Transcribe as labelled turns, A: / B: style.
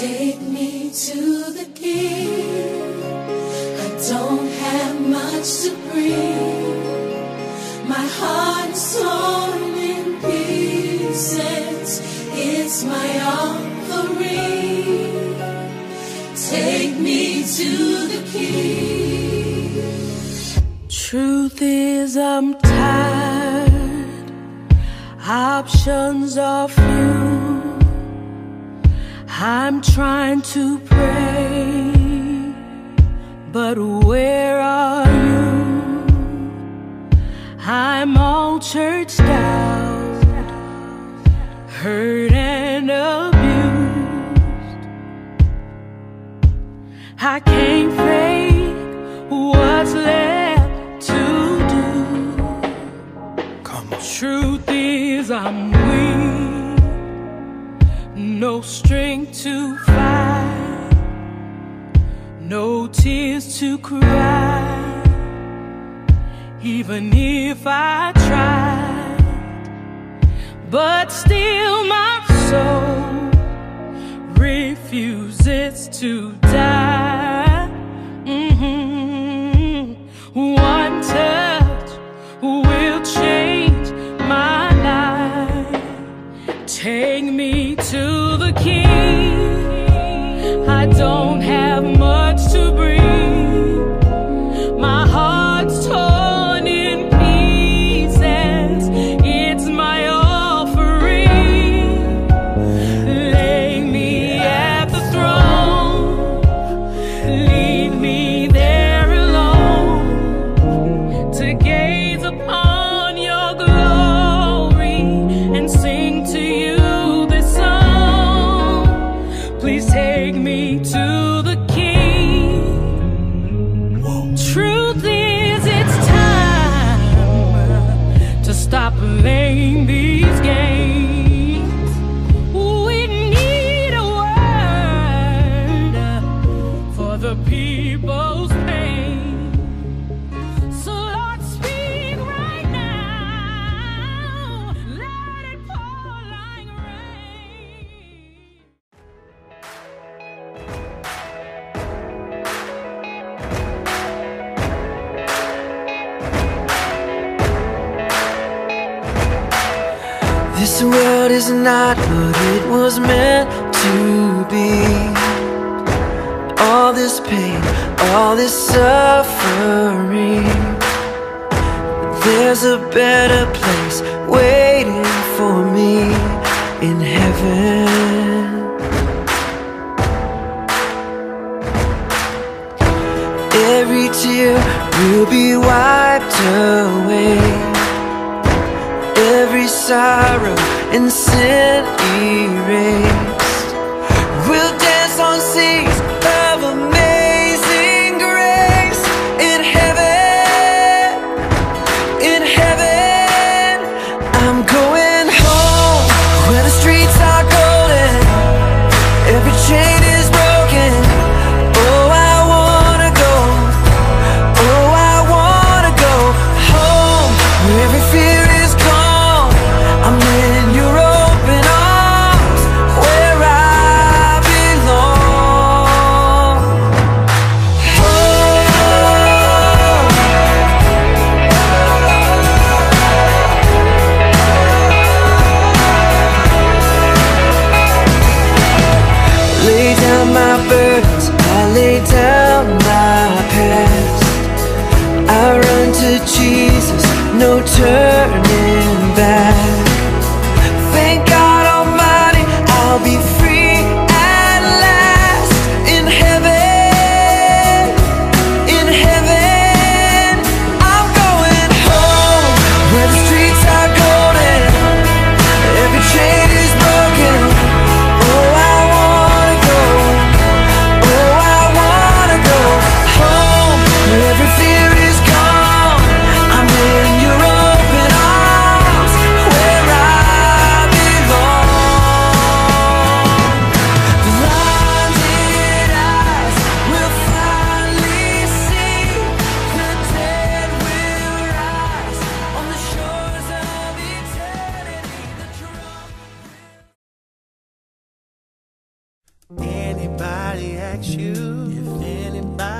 A: Take me to the king. I don't have much to bring. My heart is torn in pieces. It's my offering. Take me to the king.
B: Truth is, I'm tired. Options are few. I'm trying to pray, but where are you? I'm all churched out, hurt and abused. I can't fake what's left to do.
C: Come on.
B: Truth is, I'm weak, no strength to fight, no tears to cry. Even if I tried, but still my soul refuses to die. Mhm. One touch to the King. I don't have Truth is, it's time to stop playing these
C: This world is not what it was meant to be. All this pain, all this suffering. There's a better place waiting for me in heaven. Every tear will be wiped away every sorrow and sin erased.
D: Anybody asks you, if anybody